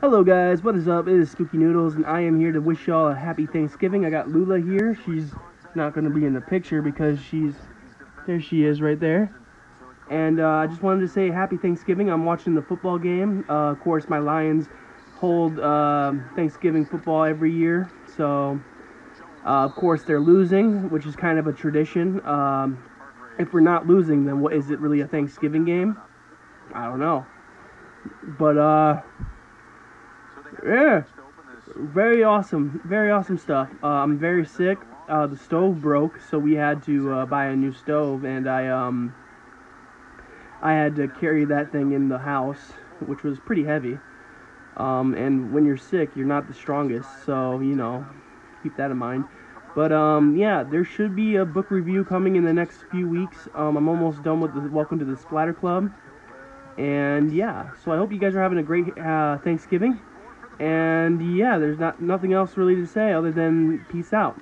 Hello guys, what is up? It is Spooky Noodles and I am here to wish y'all a happy Thanksgiving. I got Lula here. She's not going to be in the picture because she's, there she is right there. And uh, I just wanted to say happy Thanksgiving. I'm watching the football game. Uh, of course, my Lions hold uh, Thanksgiving football every year. So, uh, of course, they're losing, which is kind of a tradition. Um, if we're not losing, then what is it really a Thanksgiving game? I don't know. But, uh, yeah, very awesome, very awesome stuff. Uh, I'm very sick. Uh, the stove broke, so we had to uh, buy a new stove, and I um, I had to carry that thing in the house, which was pretty heavy. Um, and when you're sick, you're not the strongest, so you know, keep that in mind. But um, yeah, there should be a book review coming in the next few weeks. Um, I'm almost done with the Welcome to the Splatter Club. And yeah, so I hope you guys are having a great uh, Thanksgiving. And yeah, there's not nothing else really to say other than peace out.